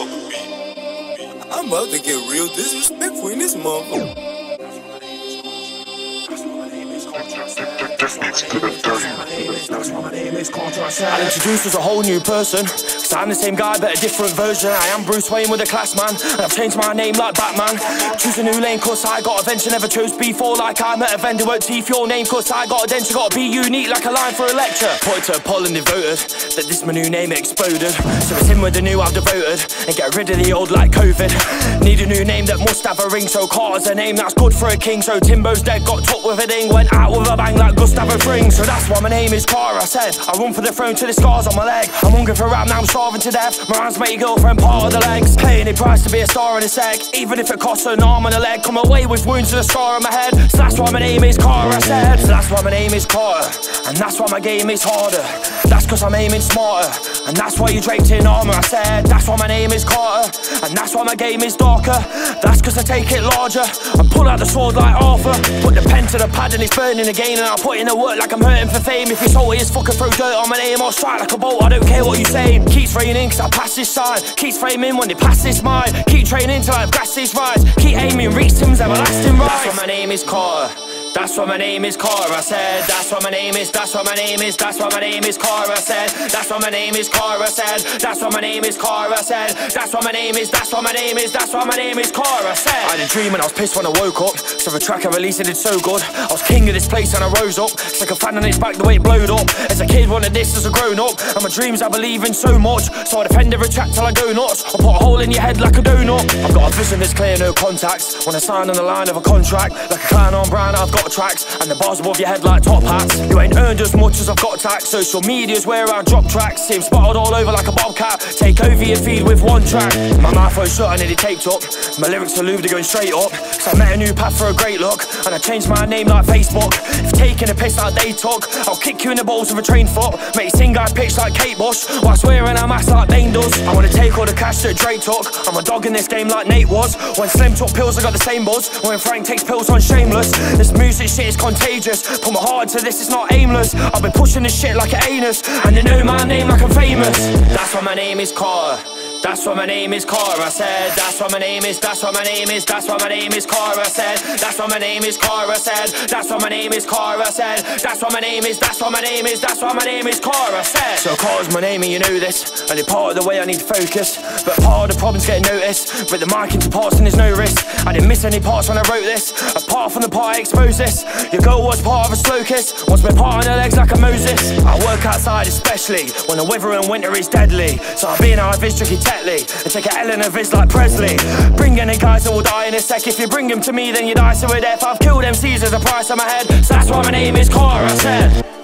I'm about to get real disrespectful in this motherfucker. I'll introduce as a whole new person. I'm the same guy, but a different version. I am Bruce Wayne with a class man. And I've changed my name like Batman. Choose a new lane, cause I got a venture. Never chose before, like I'm at a vendor. Won't teeth your name, cause I got a denture. Gotta be unique, like a line for a lecture. It to a poll and they voted that this my new name exploded. So it's in with the new I've devoted. And get rid of the old like COVID. Need a new name that must have a ring. So Carter's a name that's good for a king. So Timbo's dead, got took with a ding. Went out with a bang like Gustavo Fring. So that's why my name is Carter. I said, I run for the throne to the scars on my leg. I'm hungry for rap, now I'm starving to death. My hands make your girlfriend part of the legs. Paying a price to be a star in a sec. Even if it costs an arm and a leg. Come away with wounds and a scar on my head. So that's why my name is Carter. I said, so that's why my name is Carter. And that's why my game is harder. That's cause I'm aiming smarter. And that's why you draped in armor. I said, that's why my name is Carter. And that's why my game is darker. That's cause I take it larger. I pull out the sword like Arthur. Put the pen to the pad and it's burning again. And I put in the work like I'm hurting for fame. If it's salty as fucking throw dirt on my name, I'll strike like a bolt. I don't care what you say. Keeps raining cause I pass this sign. Keeps framing when they pass this mine. Keep training till I've grasped this rise. Keep aiming, reach Tim's everlasting rise. That's why my name is Carter. That's why my name is Cara, I said. That's why my name is, that's why my name is, that's why my name is Cara, said. That's why my name is Cara, I said. That's why my name is Cara, said. That's why my name is, that's why my name is, that's why my name is Cara, said. I had a dream and I was pissed when I woke up. So the track I released it did so good. I was king of this place and I rose up. It's like a fan on its back the way it blowed up. As a kid, wanted this as a grown up. And my dreams I believe in so much. So I defend every track till I go nuts. I put a hole in your head like a donut. I've got a that's clear, no contacts. I sign on the line of a contract, like a clown on brown, I've got tracks. And the bars above your head like top hats. You ain't earned as much as I've got tax. Social media's where I drop tracks. See 'em spotted all over like a bobcat. Take over your feed with one track. My mouth was shut and nearly taped up. My lyrics are lubed, they're going straight up. So I met a new path for a great look. And I changed my name like Facebook. If taking a piss like they took, I'll kick you in the balls with a train foot. Make you sing I pitch like Kate Bush. While swearing I'm ass like Bane does. I wanna take all the cash that Drake took. I'm a dog in this game like Nate was. When Slim took pills, I got the same buzz. When Frank takes pills on Shameless. This music shit is contagious. Put my heart into this, it's not aimless. I've been pushing this shit like an anus. And they know my name like I'm famous. That's why my name is Carter. That's why my name is Cara, I said. That's why my name is, that's why my name is, that's why my name is Cara, I said. That's why my name is Cara, I said. That's why my name is Cara, I said. That's why my name is, that's why my name is, that's my name is said. So Cara's my name and you know this. And it's part of the way I need to focus. But part of the problem's getting noticed. But the mic into parts and there's no risk. I didn't miss any parts when I wrote this. Apart from the part I exposed this. Your girl was part of a slow kiss. Wants me part on her legs like a Moses. I work outside especially when the weather in winter is deadly. So I'll be in our vis tricky Tetley and take a in a vis like Presley. Bring any guys that will die in a sec. If you bring him to me, then you die so with death. I've killed MCs as a price on my head. So that's why my name is Cara, I said.